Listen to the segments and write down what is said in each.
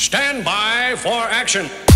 Stand by for action.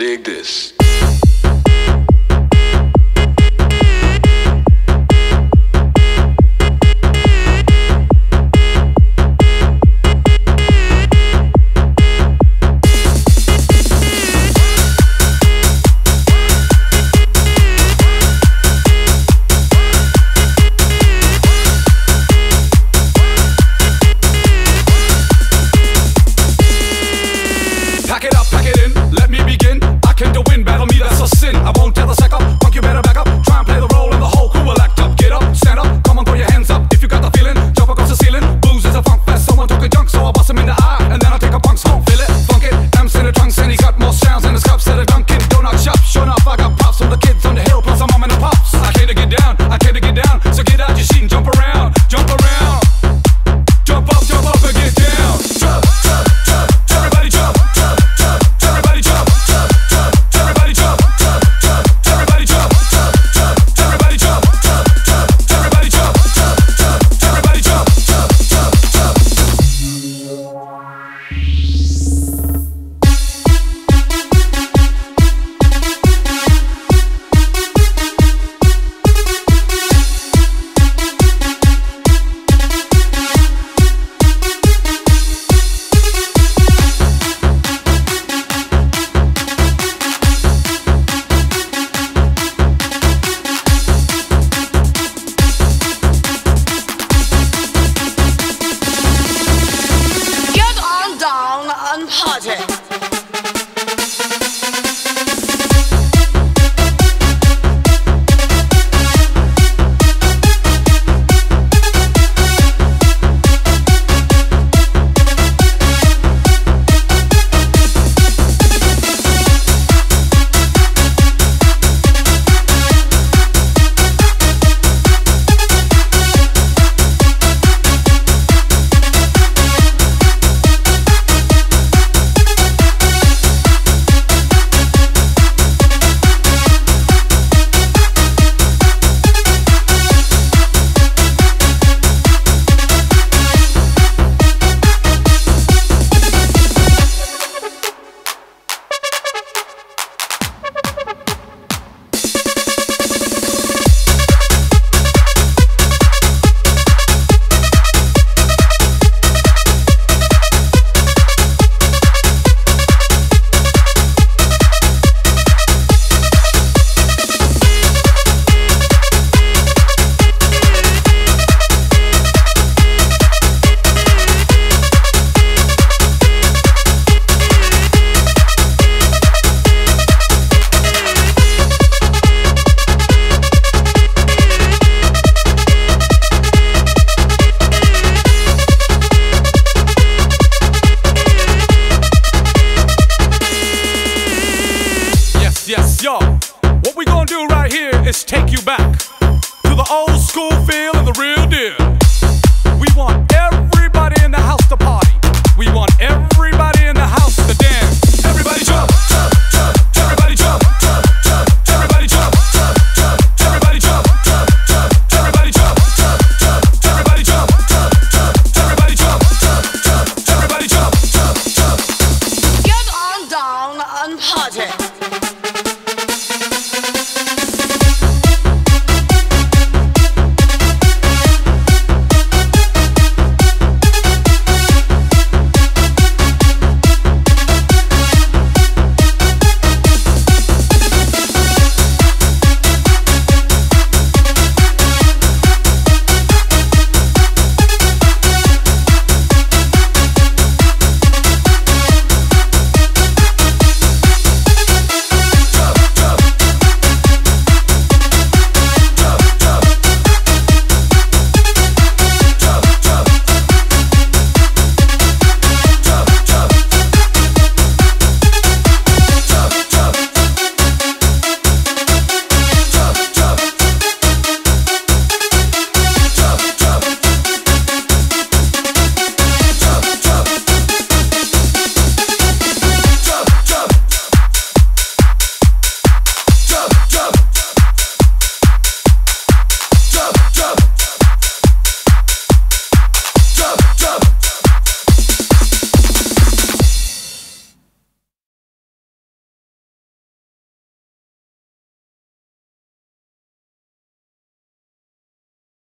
Dig this. pack it up, pack it up. yes, y'all. What we gonna do right here is take you back to the old school feel and the real deal.